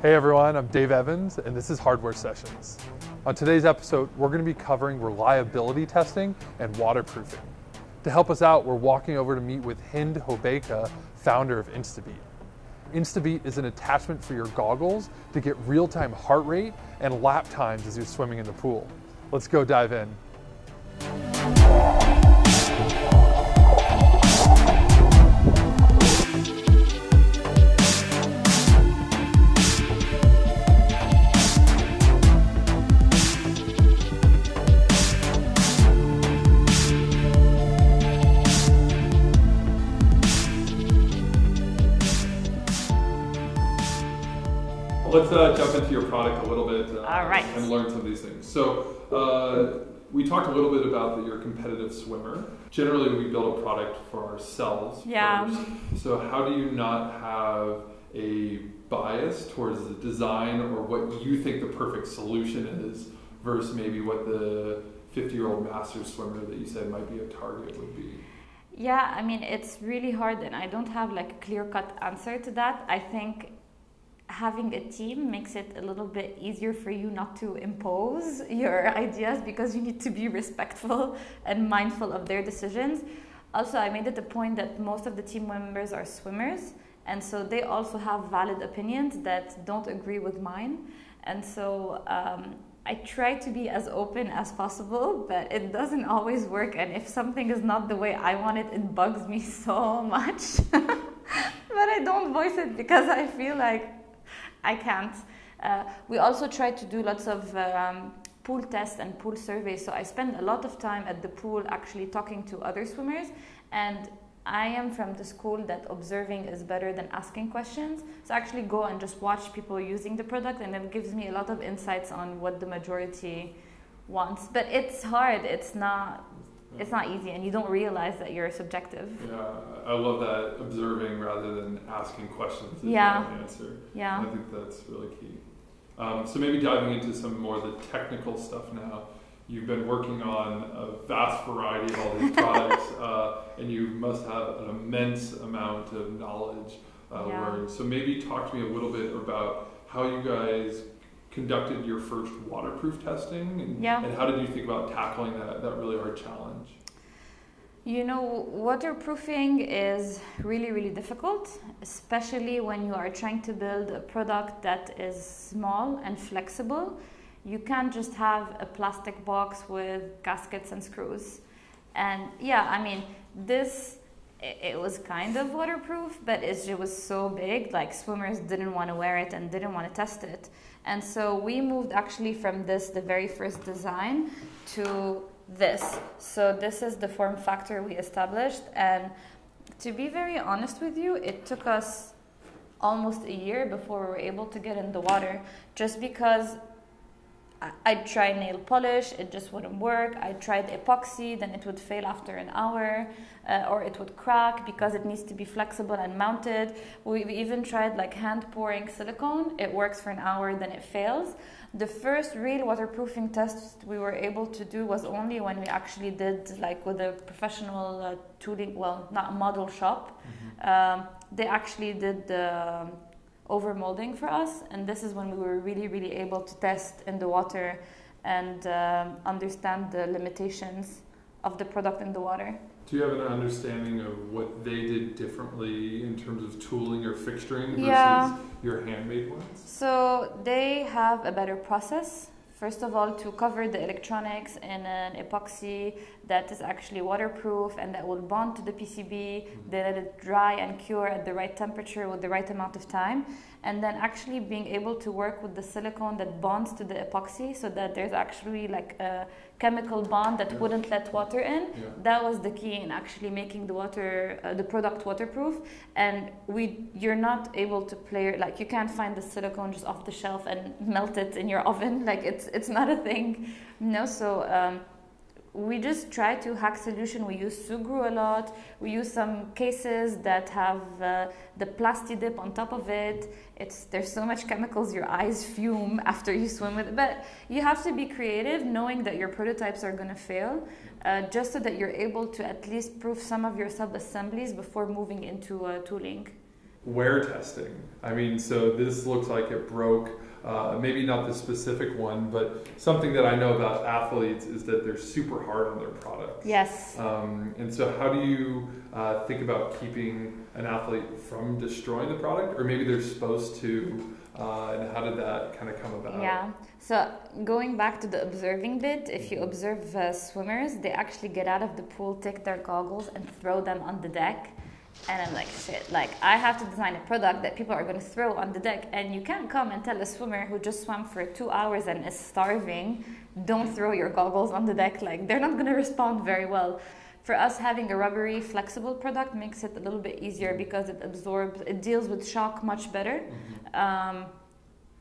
Hey everyone, I'm Dave Evans, and this is Hardware Sessions. On today's episode, we're going to be covering reliability testing and waterproofing. To help us out, we're walking over to meet with Hind Hobeika, founder of Instabeat. Instabeat is an attachment for your goggles to get real-time heart rate and lap times as you're swimming in the pool. Let's go dive in. All right. and learn some of these things. So, uh, we talked a little bit about that you're a competitive swimmer. Generally, we build a product for ourselves Yeah. first. So, how do you not have a bias towards the design or what you think the perfect solution is versus maybe what the 50 year old master swimmer that you said might be a target would be? Yeah, I mean, it's really hard, and I don't have like a clear cut answer to that. I think having a team makes it a little bit easier for you not to impose your ideas because you need to be respectful and mindful of their decisions. Also, I made it a point that most of the team members are swimmers, and so they also have valid opinions that don't agree with mine. And so um, I try to be as open as possible, but it doesn't always work. And if something is not the way I want it, it bugs me so much. but I don't voice it because I feel like I can't. Uh, we also try to do lots of um, pool tests and pool surveys. So I spend a lot of time at the pool actually talking to other swimmers. And I am from the school that observing is better than asking questions. So I actually go and just watch people using the product, and it gives me a lot of insights on what the majority wants. But it's hard. It's not. It's not easy, and you don't realize that you're subjective. Yeah, I love that observing rather than asking questions. is Yeah. the answer. Yeah. I think that's really key. Um, so maybe diving into some more of the technical stuff now. You've been working on a vast variety of all these products, uh, and you must have an immense amount of knowledge. Uh, Yeah. where- so maybe talk to me a little bit about how you guys conducted your first waterproof testing, and, Yeah. and how did you think about tackling that, that really hard challenge? You know, waterproofing is really, really difficult, especially when you are trying to build a product that is small and flexible. You can't just have a plastic box with gaskets and screws. And yeah, I mean, this it it was kind of waterproof, but it was so big, like swimmers didn't want to wear it and didn't want to test it. And so we moved actually from this, the very first design, to this. So this is the form factor we established. And to be very honest with you, it took us almost a year before we were able to get in the water, just because I- try nail polish, it just wouldn't work. I tried epoxy, then it would fail after an hour, uh, or it would crack because it needs to be flexible and mounted. We've even tried like hand pouring silicone. It works for an hour, then it fails. The first real waterproofing test we were able to do was only when we actually did like with a professional uh, tooling, well, not a model shop. Um, they actually did the um, over molding for us, and this is when we were really, really able to test in the water and um, understand the limitations of the product in the water. Do you have an understanding of what they did differently in terms of tooling or fixturing versus Yeah. your handmade ones? So they have a better process. First of all, to cover the electronics in an epoxy that is actually waterproof and that will bond to the PCB. Mm-hmm. They let it dry and cure at the right temperature with the right amount of time. And then actually being able to work with the silicone that bonds to the epoxy so that there's actually like a chemical bond that Yeah. wouldn't let water in. Yeah. That was the key in actually making the water, uh, the product waterproof. And we, you're not able to play like you can't find the silicone just off the shelf and melt it in your oven. Like it's it's not a thing. No, so um, we just try to hack solution. We use Sugru a lot. We use some cases that have uh, the plasti dip on top of it. It's there's so much chemicals your eyes fume after you swim with it. But you have to be creative, knowing that your prototypes are gonna fail, uh, just so that you're able to at least prove some of your sub assemblies before moving into uh, tooling. wear testing. I mean, so this looks like it broke. Uh, maybe not the specific one, but something that I know about athletes is that they're super hard on their products. Yes. Um, and so, how do you uh, think about keeping an athlete from destroying the product, or maybe they're supposed to? Uh, and how did that kind of come about? Yeah. So going back to the observing bit, if you observe uh, swimmers, they actually get out of the pool, take their goggles, and throw them on the deck. And I'm like, shit, like I have to design a product that people are going to throw on the deck. And you can't come and tell a swimmer who just swam for two hours and is starving, don't throw your goggles on the deck. Like they're not going to respond very well. For us, having a rubbery, flexible product makes it a little bit easier because it absorbs, it deals with shock much better. Mm-hmm. Um,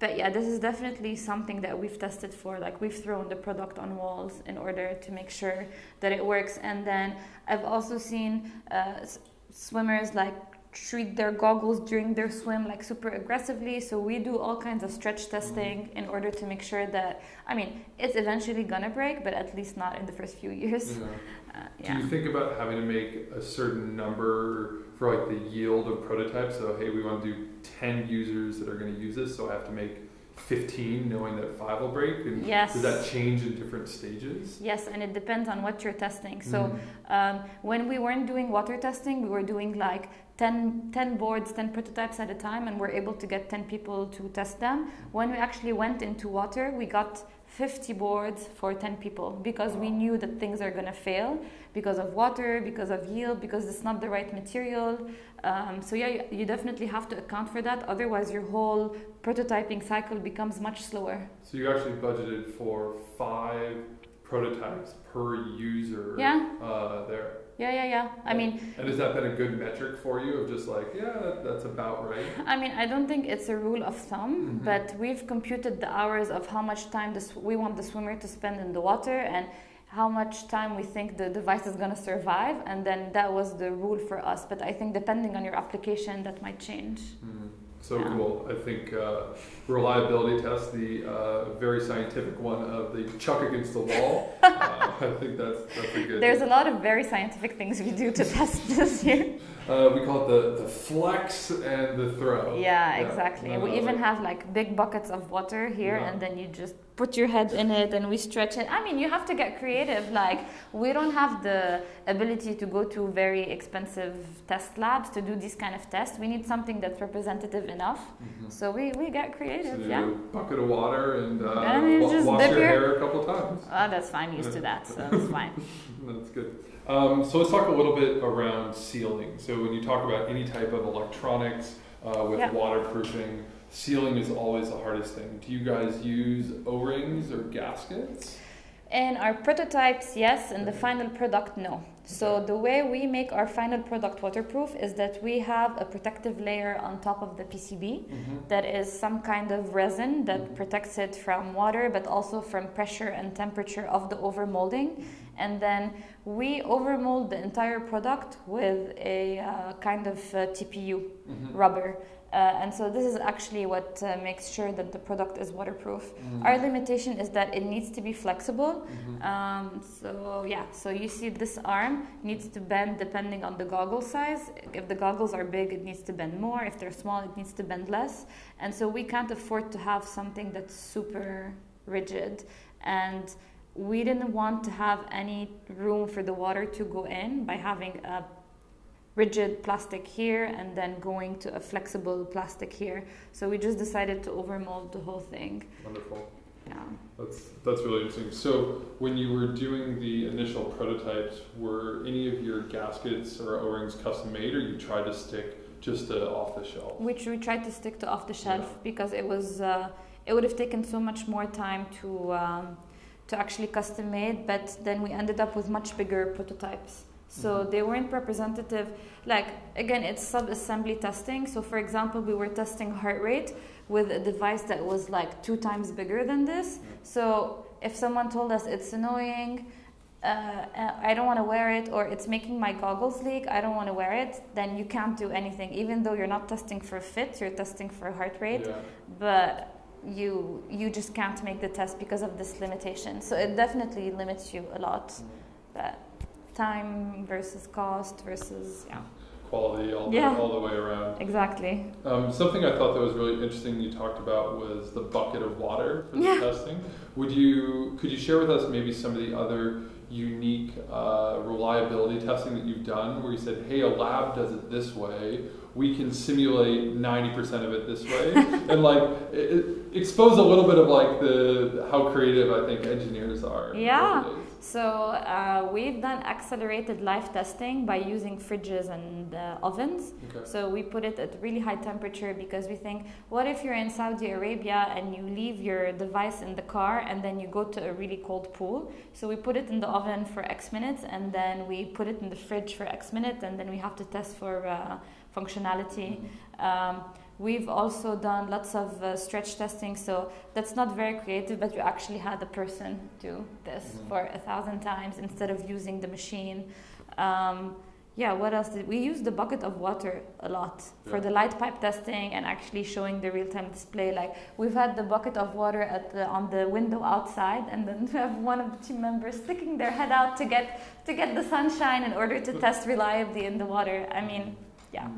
but yeah, this is definitely something that we've tested for. Like we've thrown the product on walls in order to make sure that it works. And then I've also seen uh, swimmers like treat their goggles during their swim like super aggressively so we do all kinds of stretch testing in order to make sure that i mean it's eventually gonna break but at least not in the first few years Yeah. uh, Do you think about having to make a certain number for like the yield of prototypes? So hey, we want to do ten users that are going to use this, so I have to make fifteen, knowing that five will break. And Yes. Does that change in different stages? yes and it depends on what you're testing so Mhm. um, when we weren't doing water testing we were doing like 10, 10 boards 10 prototypes at a time and we're able to get 10 people to test them when we actually went into water we got 50 boards for 10 people because we knew that things are going to fail because of water because of yield because it's not the right material um, so yeah you, you definitely have to account for that otherwise your whole prototyping cycle becomes much slower So you actually budgeted for five prototypes per user. Yeah. Uh, there. Yeah yeah yeah i mean And has that been a good metric for you of just like, yeah, that, that's about right? I mean, I don't think it's a rule of thumb, Mhm. but we've computed the hours of how much time the, sw- we want the swimmer to spend in the water and how much time we think the device is going to survive, and then that was the rule for us. But I think depending on your application, that might change. Mhm. So Yeah. cool. I think uh, reliability test, the uh, very scientific one of the chuck against the wall. uh, I think that's that's a good. There's a lot of very scientific things we do to test this year. Uh, we call it the, the flex and the throw. Yeah, exactly. No, we no, even like- have like big buckets of water here, Yeah. and then you just put your head in it and we stretch it. I mean, you have to get creative. Like, we don't have the ability to go to very expensive test labs to do these kind of tests. We need something that's representative enough. Mhm. So we, we get creative, you yeah. a bucket of water and uh, And wa- wash your your- hair a couple times. Oh, that's fine. I'm Used to that, so it's fine. That's good. Um, so let's talk a little bit around sealing. So when you talk about any type of electronics uh, with Yeah. waterproofing, sealing is always the hardest thing. Do you guys use O-rings or gaskets? In our prototypes, yes. In the final product, no. So the way we make our final product waterproof is that we have a protective layer on top of the PCB. Mm-hmm. that is some kind of resin that Mhm. protects it from water but also from pressure and temperature of the overmolding and then we overmold the entire product with a uh, kind of uh, TPU Mm-hmm. rubber uh, and so this is actually what uh, makes sure that the product is waterproof Mm-hmm. our limitation is that it needs to be flexible Mhm. um, so yeah, so you see this arm needs to bend depending on the goggle size. If the goggles are big, it needs to bend more. If they're small, it needs to bend less. And so we can't afford to have something that's super rigid. And we didn't want to have any room for the water to go in by having a rigid plastic here and then going to a flexible plastic here. So we just decided to overmold the whole thing. Wonderful. Yeah. That's that's really interesting. So when you were doing the initial prototypes, were any of your gaskets or O-rings custom made, or you tried to stick just to off the shelf? which we tried to stick to off the shelf Yeah. because it was uh, it would have taken so much more time to um, to actually custom made but then we ended up with much bigger prototypes so Mhm. they weren't representative like again it's sub assembly testing so for example we were testing heart rate with a device that was like two times bigger than this so if someone told us it's annoying uh, I don't want to wear it, or it's making my goggles leak, I don't want to wear it, then you can't do anything. Even though you're not testing for fit, you're testing for heart rate, Yeah. but you you just can't make the test because of this limitation. So it definitely limits you a lot. But time versus cost versus yeah. quality all, Yeah. the, all the way around. Exactly. Um, something I thought that was really interesting you talked about was the bucket of water for the Yeah. testing. Would you could you share with us maybe some of the other unique uh, reliability testing that you've done where you said, hey, a lab does it this way, we can simulate 90% of it this way, and like it, it expose a little bit of like the how creative I think engineers are. Yeah. nowadays. So uh, we've done accelerated life testing by using fridges and uh, ovens. Okay. So we put it at really high temperature because we think, what if you're in Saudi Arabia and you leave your device in the car and then you go to a really cold pool? So we put it in the oven for X minutes and then we put it in the fridge for X minutes and then we have to test for uh, functionality. Um, we've also done lots of uh, stretch testing, so that's not very creative, but you actually had a person do this Mhm. for a thousand times instead of using the machine. Um, yeah, what else did we use the bucket of water a lot for the light pipe testing and actually showing the real-time display. Like we've had the bucket of water at the, on the window outside, and then we have one of the team members sticking their head out to get to get the sunshine in order to test reliably in the water. I mean, yeah.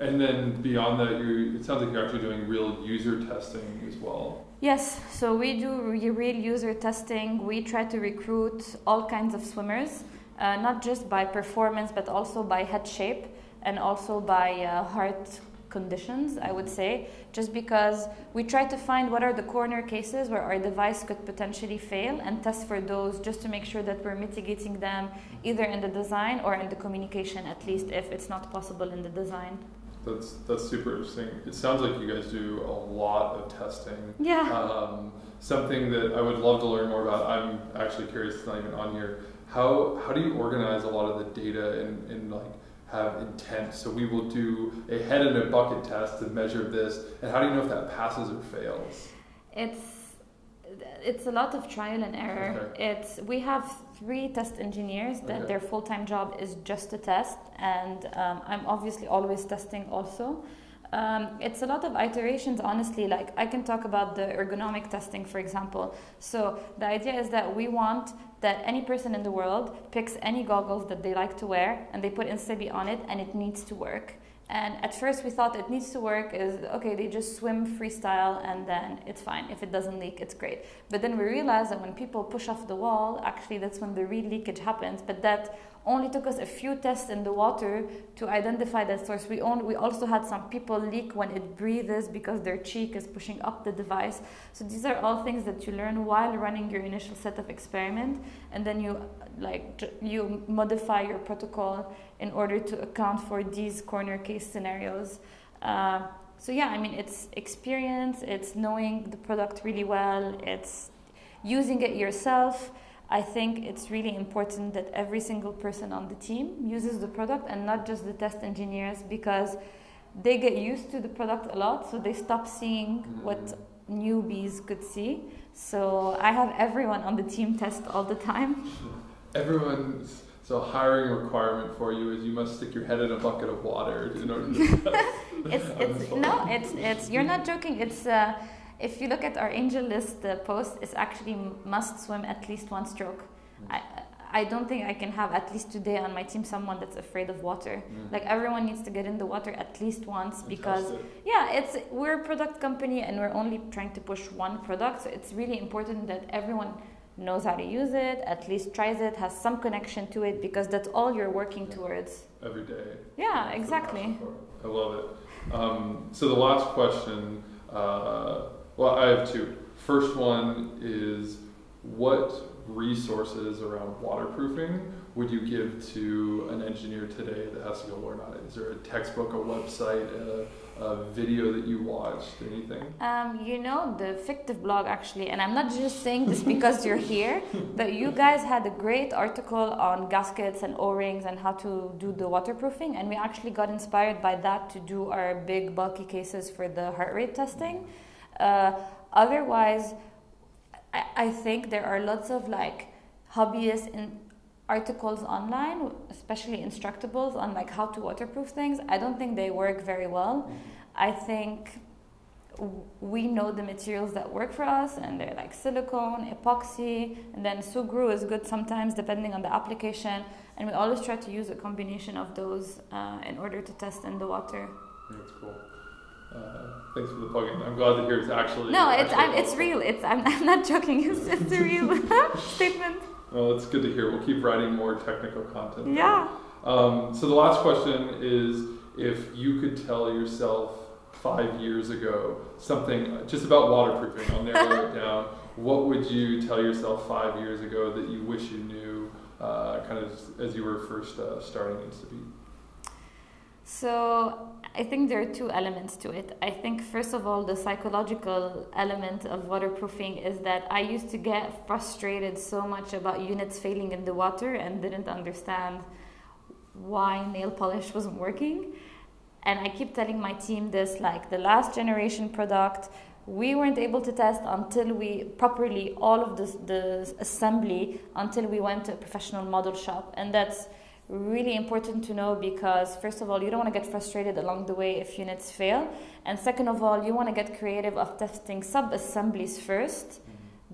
And then beyond that, you it sounds like you're actually doing real user testing as well. Yes, so we do re- real user testing. We try to recruit all kinds of swimmers, uh, not just by performance, but also by head shape and also by uh, heart conditions, I would say, just because we try to find what are the corner cases where our device could potentially fail and test for those just to make sure that we're mitigating them either in the design or in the communication, at least if it's not possible in the design. That's that's super interesting. It sounds like you guys do a lot of testing. Yeah. Um, something that I would love to learn more about. I'm actually curious. It's not even on here. How how do you organize a lot of the data and, and like have intent? So we will do a head and a bucket test to measure this, and how do you know if that passes or fails? It's it's a lot of trial and error. Okay. It's we have three test engineers that Okay. their full time job is just to test, and um, I'm obviously always testing also. Um, it's a lot of iterations, honestly. Like I can talk about the ergonomic testing, for example. So the idea is that we want that any person in the world picks any goggles that they like to wear, and they put Instabeat on it, and it needs to work. And at first we thought it needs to work is okay, they just swim freestyle and then it's fine. If it doesn't leak, it's great. But then we realized that when people push off the wall, actually that's when the real leakage happens. But that only took us a few tests in the water to identify that source. We, only, we also had some people leak when it breathes because their cheek is pushing up the device. So these are all things that you learn while running your initial set of experiment, and then you like you modify your protocol in order to account for these corner case scenarios. Uh, so yeah, I mean it's experience, it's knowing the product really well, it's using it yourself. I think it's really important that every single person on the team uses the product and not just the test engineers because they get used to the product a lot, so they stop seeing what newbies could see. So I have everyone on the team test all the time. Everyone's so hiring requirement for you is you must stick your head in a bucket of water in order to test. It's it's no, it's it's you're not joking. It's uh, if you look at our angel list uh, post, it's actually must swim at least one stroke. I I don't think I can have at least today on my team someone that's afraid of water. Mm. Like everyone needs to get in the water at least once because yeah, it's we're a product company and we're only trying to push one product. So it's really important that everyone knows how to use it, at least tries it, has some connection to it because that's all you're working towards. every day. Yeah, exactly. passion for it. I love it. Um, so the last question, uh, well, I have two. First one is, what resources around waterproofing would you give to an engineer today that has to go learn on it? Is there a textbook, a website, a, a video that you watched, anything? Um, you know the Fictiv blog actually, and I'm not just saying this because you're here, but you guys had a great article on gaskets and O-rings and how to do the waterproofing, and we actually got inspired by that to do our big bulky cases for the heart rate testing. Uh, otherwise, I, I think there are lots of like hobbyist in articles online, especially instructables on like how to waterproof things. I don't think they work very well. I think we know the materials that work for us, and they're like silicone, epoxy, and then sugru is good sometimes depending on the application. and we always try to use a combination of those uh, in order to test in the water. That's cool. Uh, thanks for the plug-in. I'm glad to hear it's actually. No, it's actually I'm, it's real. It's I'm, I'm not joking. It's, it's a real statement. Well, it's good to hear. We'll keep writing more technical content. Yeah. Um, so the last question is if you could tell yourself five years ago something just about waterproofing, I'll narrow it down. What would you tell yourself five years ago that you wish you knew, uh, kind of as you were first uh, starting Instabeat? So I think there are two elements to it. I think first of all, the psychological element of waterproofing is that I used to get frustrated so much about units failing in the water and didn't understand why nail polish wasn't working. And I keep telling my team this like the last generation product, we weren't able to test until we properly all of the, the assembly until we went to a professional model shop. And that's really important to know because first of all you don't want to get frustrated along the way if units fail. And second of all you want to get creative of testing sub assemblies first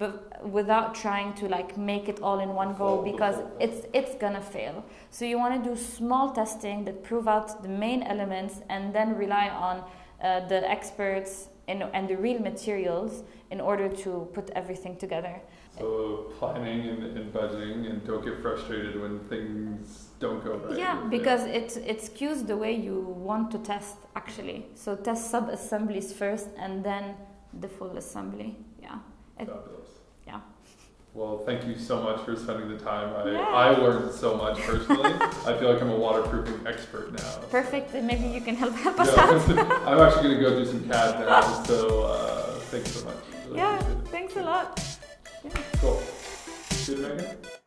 but without trying to like make it all in one go because it's it's gonna fail. So you want to do small testing that prove out the main elements and then rely on uh, the experts in, and the real materials in order to put everything together. So planning and, and budgeting, and don't get frustrated when things don't go right. Yeah, because it it skews the way you want to test actually. So test sub assemblies first, and then the full assembly. Yeah. It- Fabulous. Yeah. Well, thank you so much for spending the time. I, Yeah. I learned so much personally. I feel like I'm a waterproofing expert now. Perfect. Then maybe you can help help us out. I'm actually going to go do some CAD now, so uh, thanks so much. Really Yeah. Thanks a lot. Cool. Good, Megan? You look